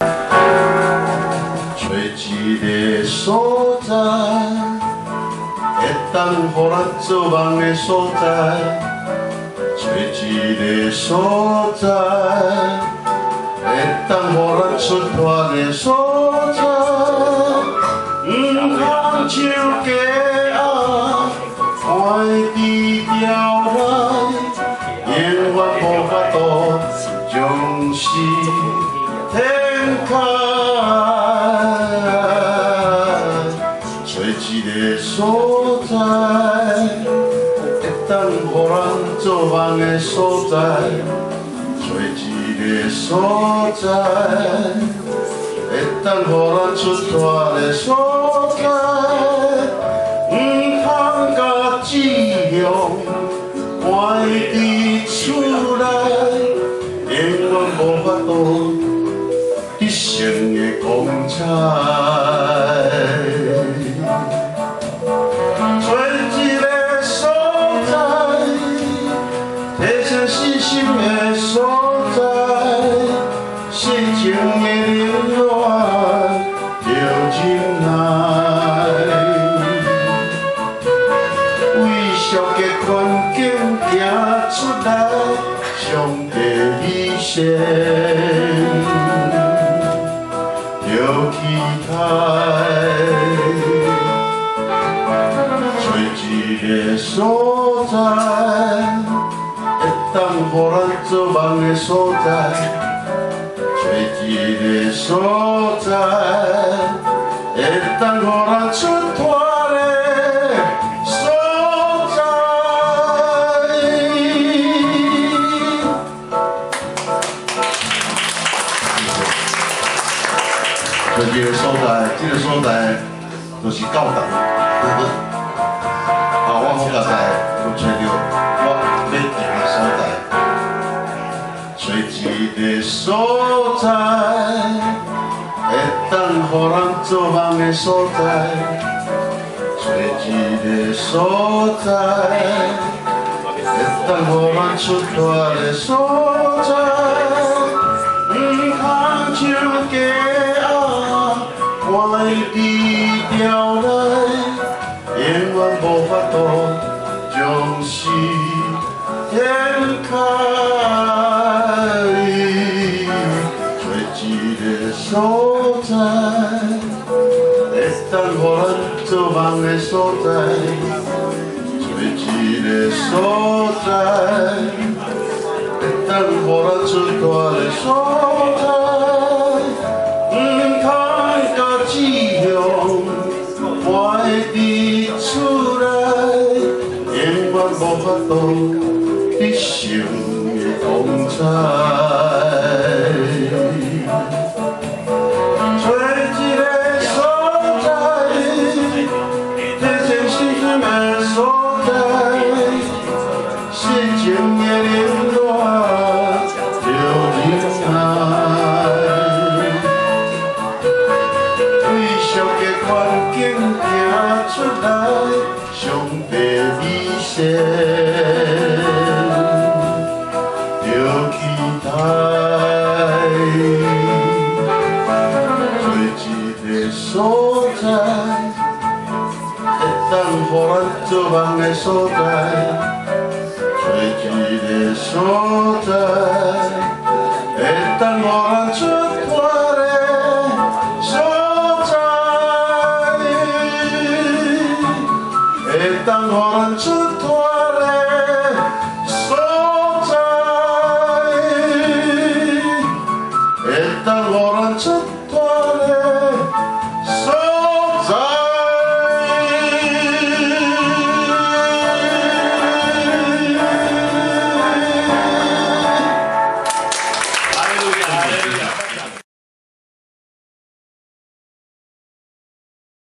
找一个所在，会当予咱做梦的所在，找一个所在，会当予咱出发的所在，毋通像鸡找一个所在，会当予咱做梦的所在，找一个所在，会当予咱出发的所俗的环境行出来，上帝理想，着期待。找一个所在，会当予咱做梦的所在，找一个所在，会当予咱出发找一个所在，这个所在就是教堂。啊，我好佳哉，有找到我要行的所在，找一个所在，会当予咱做梦的所在，找一个所在，会当予咱出发的所在，歪低调来。永远无法度将心天开。找一个所在，会当予咱做梦的所在，找一个所在，会当予咱出大的所在，无法度得胜的光彩。找一个所在，提升信心的所在，心情的冷暖就忍耐。为俗的环境行出来，上帝着期待。找一个所在，会当予咱做梦的所在，找一个所在，会当予咱